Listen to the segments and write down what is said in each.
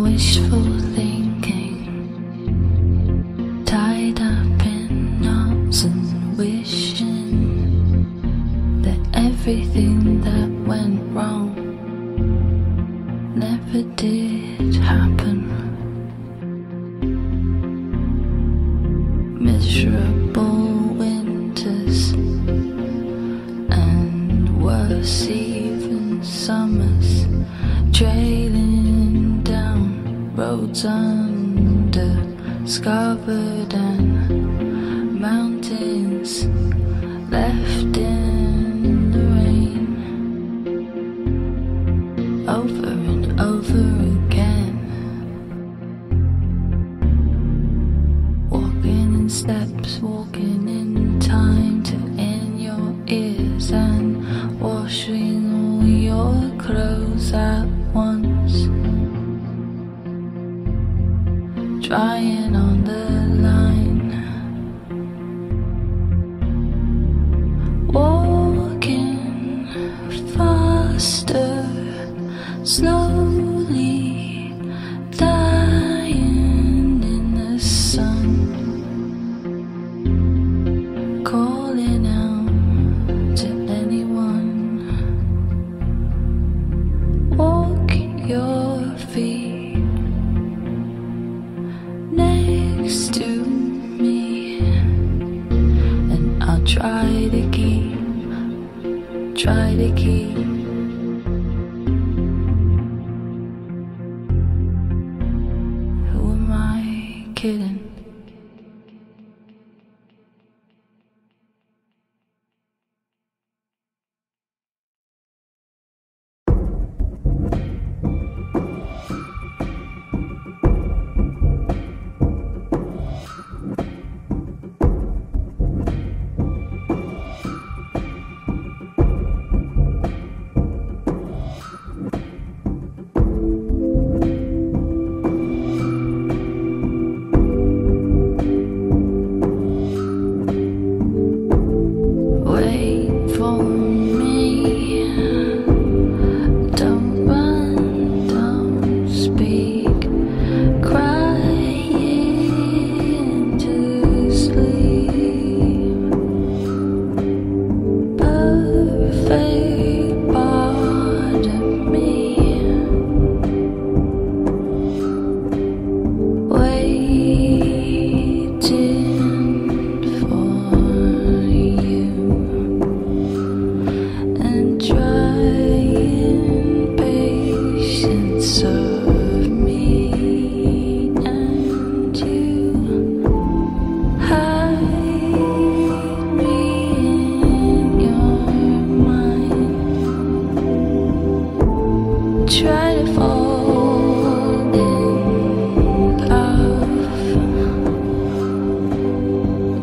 wishful thinking, tied up in knots and wishing that everything that went wrong never did happen. Miserable winters and worse even summers trailing roads under scarred and mountains left in the rain. Over and over again. Walking in steps walking in time to drying on the line. Walking faster slowly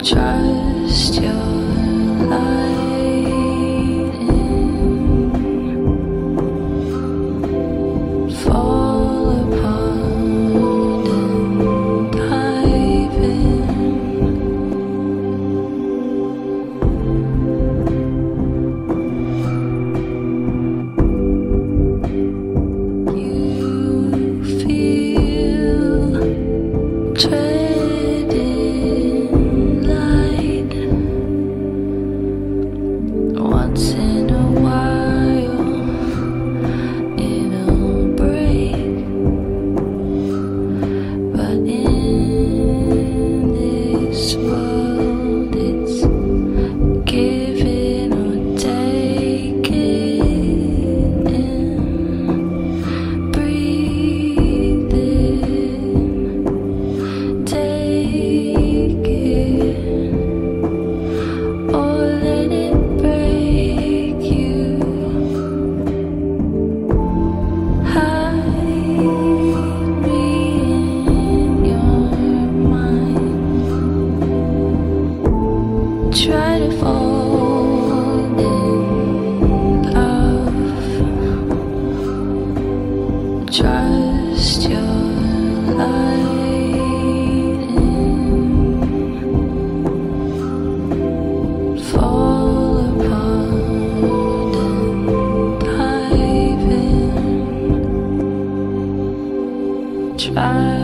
trust your lighting Trust your lighting. Fall apart and dive in.